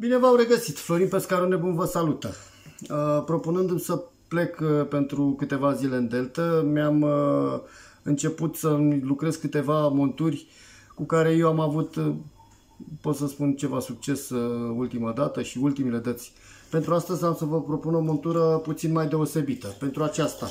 Bine v-au regăsit! Florin Pescaru Nebun vă salută! Uh, propunându-mi să plec uh, pentru câteva zile în Delta, mi-am uh, început să lucrez câteva monturi cu care eu am avut, pot să spun, ceva succes ultima dată și ultimile dăți. Pentru astăzi am să vă propun o montură puțin mai deosebită. Pentru aceasta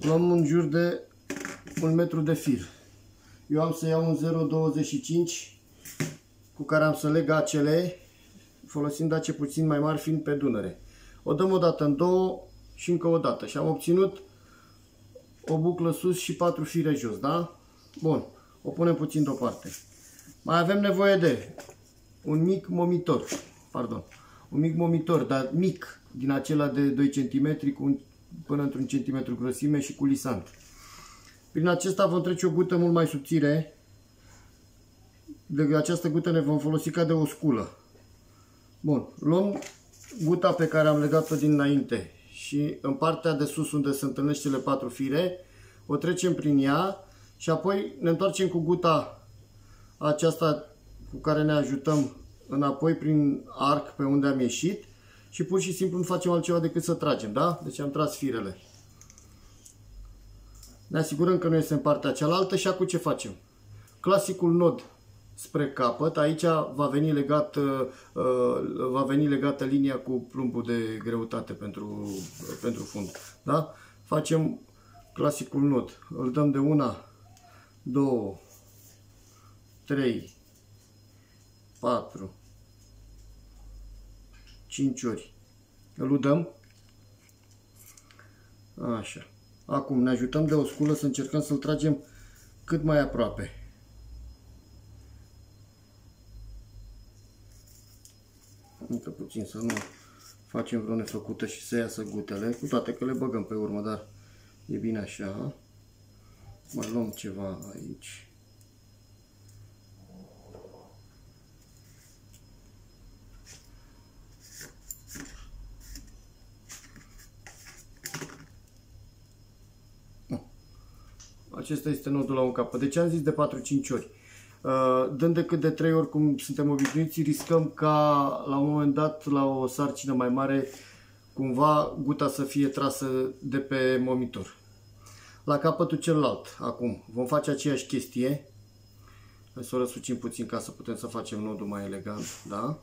luăm în jur de un metru de fir. Eu am să iau un 0,25 cu care am să leg acele folosind ace puțin mai mari fiind pe Dunăre. O dăm o dată în două și încă o dată. Și am obținut o buclă sus și patru fire jos, da? Bun, o punem puțin deoparte. Mai avem nevoie de un mic momitor, pardon, un mic momitor, dar mic, din acela de 2 cm cu un, până într-un centimetru grosime și cu lisant. Prin acesta vom trece o gută mult mai subțire. De această gută ne vom folosi ca de o sculă. Bun, luăm guta pe care am legat-o dinainte și în partea de sus unde se întâlnesc cele patru fire, o trecem prin ea și apoi ne întoarcem cu guta aceasta cu care ne ajutăm înapoi prin arc pe unde am ieșit și pur și simplu nu facem altceva decât să tragem, da? Deci am tras firele. Ne asigurăm că nu este în partea cealaltă și acum ce facem? Clasicul nod spre capăt. Aici va veni, legat, uh, uh, va veni legată linia cu plumbul de greutate pentru, pentru fund. Da? Facem clasicul nod. Îl dăm de una, două, trei, patru, cinci ori. Îl udăm. Așa. Acum ne ajutăm de o sculă să încercăm să-l tragem cât mai aproape. încă puțin să nu facem vreo nefăcută și să iasă gutele, cu toate că le băgăm pe urmă, dar e bine așa. Mai luăm ceva aici. Acesta este nodul la un capăt. Deci am zis de 4-5 ori. Uh, dând decât de trei ori cum suntem obișnuiți, riscăm ca la un moment dat, la o sarcină mai mare, cumva guta să fie trasă de pe monitor. La capătul celălalt, acum, vom face aceeași chestie. Hai să o răsucim puțin ca să putem să facem nodul mai elegant, da?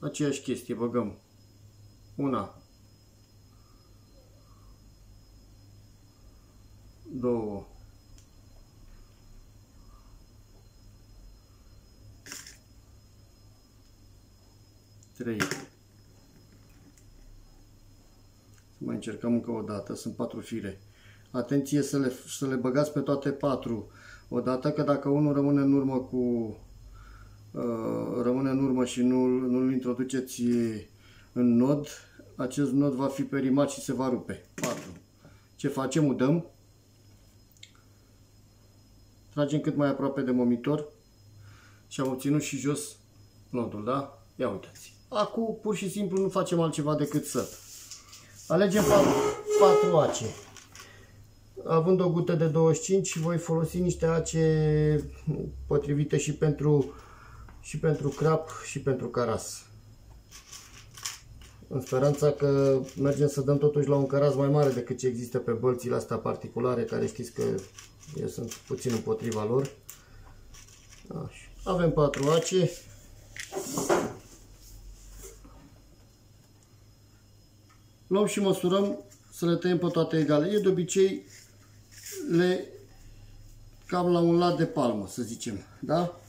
Aceeași chestie, băgăm una, două, 3. Să mai încercăm încă o dată. Sunt patru fire. Atenție să le, să le băgați pe toate patru odată, că dacă unul rămâne în urmă cu uh, rămâne în urmă și nu, nu-l introduceți în nod, acest nod va fi perimat și se va rupe. 4. Ce facem? Udăm. Tragem cât mai aproape de monitor și am obținut și jos nodul, da? Ia uitați. Acum pur și simplu nu facem altceva decât să alegem 4, 4 ace. Având o gută de 25 voi folosi niște ace potrivite și pentru, și pentru crap și pentru caras. În speranța că mergem să dăm totuși la un caras mai mare decât ce există pe bălțile astea particulare, care știți că eu sunt puțin împotriva lor. Așa. Avem 4 ace. Luăm și măsurăm să le tăiem pe toate egale. Eu de obicei le cam la un lat de palmă, să zicem, da?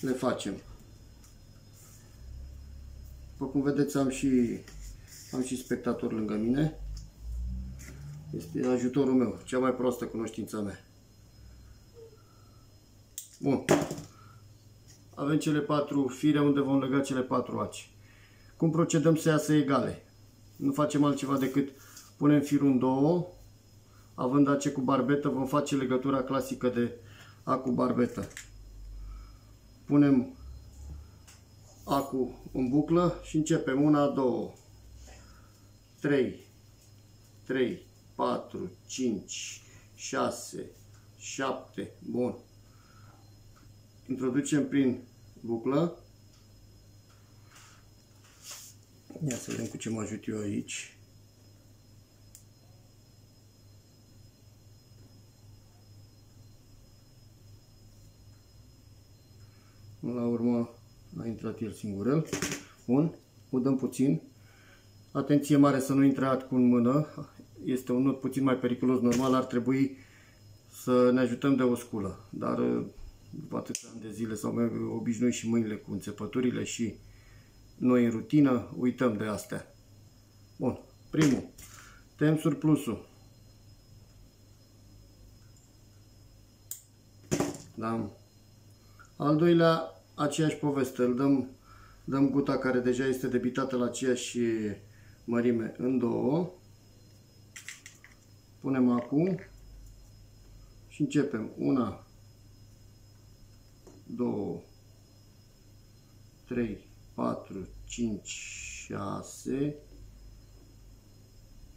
Le facem. După cum vedeți, am și, am și spectator lângă mine. Este ajutorul meu, cea mai prostă cunoștință mea. Bun. Avem cele patru fire unde vom lega cele patru aci. Cum procedăm să iasă egale? Nu facem altceva decât punem firul în două, având ace cu barbetă, vom face legătura clasică de A cu barbetă. Punem acu în buclă și începem una, două, trei, trei, patru, cinci, șase, șapte, bun. Introducem prin buclă Ia să vedem cu ce mă ajut eu aici. La urmă a intrat el singurel. Bun, udăm puțin. Atenție mare să nu intre cu în mână. Este un nod puțin mai periculos. Normal ar trebui să ne ajutăm de o sculă. Dar după atâția ani de zile sau mai obișnuit și mâinile cu înțepăturile și noi în rutină, uităm de astea. Bun, primul, tem surplusul. Da. Al doilea, aceeași poveste, îl dăm, dăm guta care deja este debitată la aceeași mărime în două. Punem acum și începem. Una, două, trei, 4, 5, 6,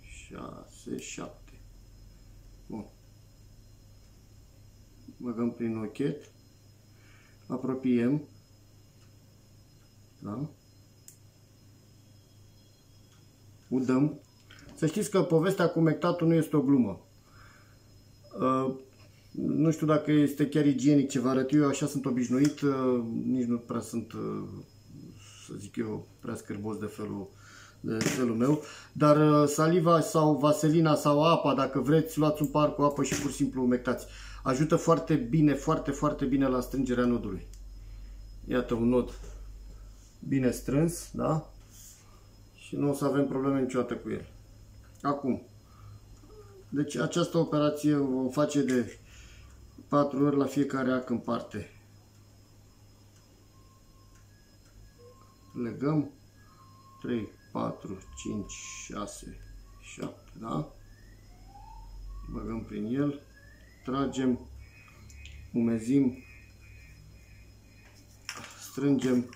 6, 7. Bun. Băgăm prin ochet. Apropiem. Da? Udăm. Să știți că povestea cu mectatul nu este o glumă. Uh, nu știu dacă este chiar igienic ce vă arăt eu, așa sunt obișnuit, uh, nici nu prea sunt uh, să zic eu, prea scârbos de felul, de felul meu, dar uh, saliva sau vaselina sau apa, dacă vreți, luați un par cu apă și pur și simplu umectați. Ajută foarte bine, foarte, foarte bine la strângerea nodului. Iată un nod bine strâns, da? Și nu o să avem probleme niciodată cu el. Acum, deci această operație o face de 4 ori la fiecare ac în parte. Legăm 3, 4, 5, 6, 7, da? Băgăm prin el, tragem, umezim, strângem,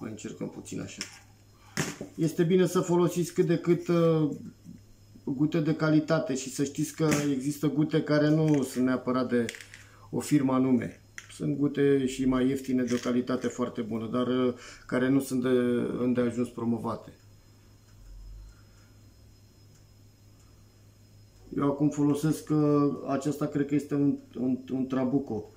mai încercăm puțin așa. Este bine să folosiți cât de cât uh, gute de calitate și să știți că există gute care nu sunt neapărat de o firmă anume. Sunt gute și mai ieftine de o calitate foarte bună, dar uh, care nu sunt de îndeajuns promovate. Eu acum folosesc, uh, acesta cred că este un, un, un Trabuco,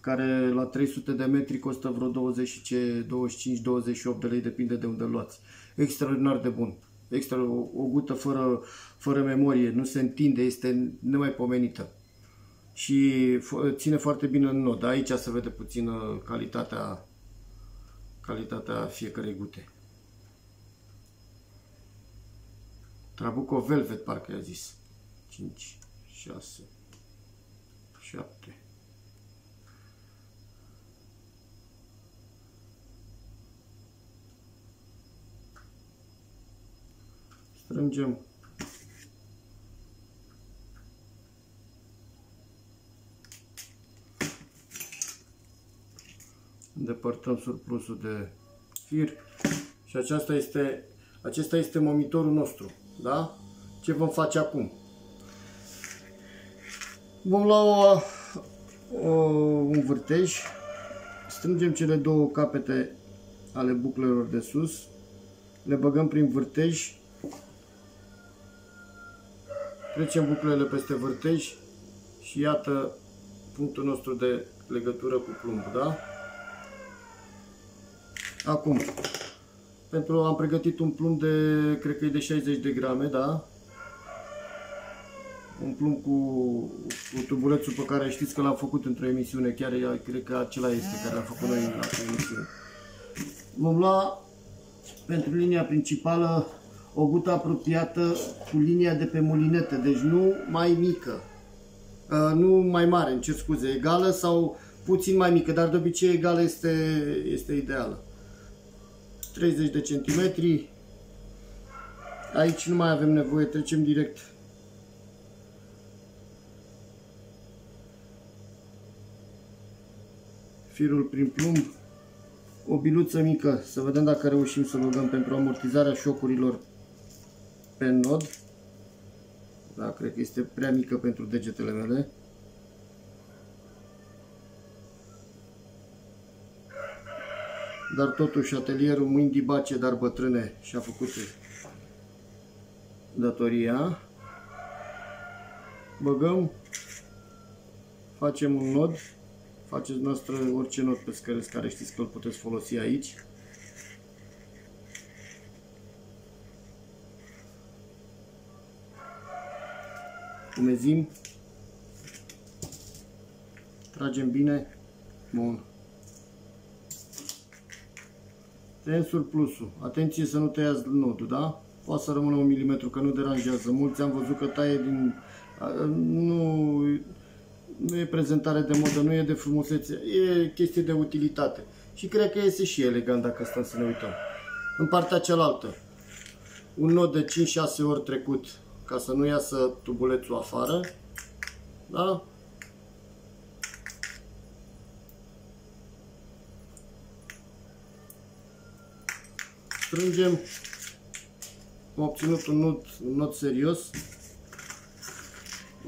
care la 300 de metri costă vreo 25-28 de lei, depinde de unde luați. Extraordinar de bun. Extra, o, o gută fără, fără memorie, nu se întinde, este nemaipomenită și ține foarte bine în nod. Aici se vede puțin calitatea, calitatea fiecarei gute. Trabuco Velvet, parcă i-a zis. 5, 6, 7. Strângem îndepărtăm surplusul de fir și aceasta este, acesta este momitorul nostru. Da? Ce vom face acum? Vom lua o, o, un vârtej, strângem cele două capete ale buclelor de sus, le băgăm prin vârtej, trecem buclele peste vârtej și iată punctul nostru de legătură cu plumbul, da? Acum, pentru am pregătit un plumb de, cred că e de 60 de grame, da? Un plumb cu, cu tubulețul pe care știți că l-am făcut într-o emisiune, chiar cred că acela este care l-am făcut noi la emisiune. Vom lua pentru linia principală o gută apropiată cu linia de pe mulinetă, deci nu mai mică, uh, nu mai mare, în cer scuze, egală sau puțin mai mică, dar de obicei egală este, este ideală. 30 de centimetri. Aici nu mai avem nevoie, trecem direct. Firul prin plumb. O biluță mică, să vedem dacă reușim să băgăm pentru amortizarea șocurilor pe nod. Da, cred că este prea mică pentru degetele mele. Dar totuși atelierul mâini dibace, dar bătrâne și-a făcut datoria. Băgăm, facem un nod, faceți noastră orice nod pe scăreț care știți că îl puteți folosi aici. Umezim, tragem bine, bun. Tăiem surplusul. Atenție să nu tăiați nodul, da? Poate să rămână un milimetru, că nu deranjează. Mulți am văzut că taie din... Nu, nu e prezentare de modă, nu e de frumusețe, e chestie de utilitate. Și cred că iese și elegant dacă stăm să ne uităm. În partea cealaltă, un nod de 5-6 ori trecut ca să nu iasă tubulețul afară. Da? Strângem. Am obținut un nod, un nod serios.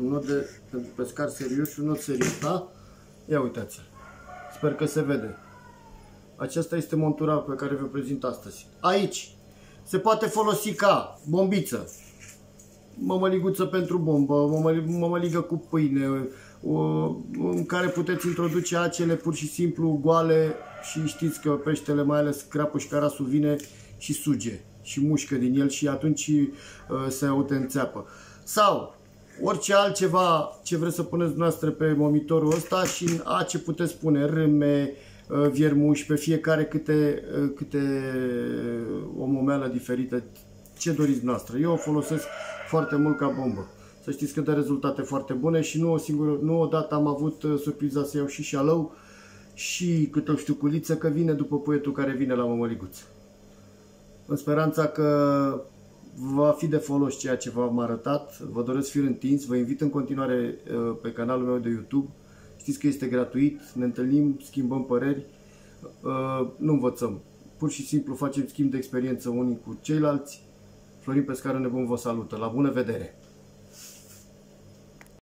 Un nod de, pentru pescar serios și un nod serios, da? Ia uitați Sper că se vede. Aceasta este montura pe care vă prezint astăzi. Aici se poate folosi ca bombiță, mămăliguță pentru bombă, mămăligă cu pâine, în care puteți introduce acele pur și simplu goale și știți că peștele, mai ales crapul și carasul, vine și suge și mușcă din el și atunci uh, se autențeapă. Sau orice altceva ce vreți să puneți dumneavoastră pe monitorul ăsta și în A ce puteți pune râme, uh, viermuși, pe fiecare câte, uh, câte o momeală diferită, ce doriți noastră. Eu o folosesc foarte mult ca bombă. Să știți că dă rezultate foarte bune și nu o singură, nu odată am avut uh, surpriza să iau și șalău și câte o știuculiță că vine după poetul care vine la mămăliguță. În speranța că va fi de folos ceea ce v-am arătat, vă doresc fi întins, vă invit în continuare uh, pe canalul meu de YouTube. Știți că este gratuit, ne întâlnim, schimbăm păreri, uh, nu învățăm. Pur și simplu facem schimb de experiență unii cu ceilalți Florin Pescarul Nebun vă salută. La bună vedere!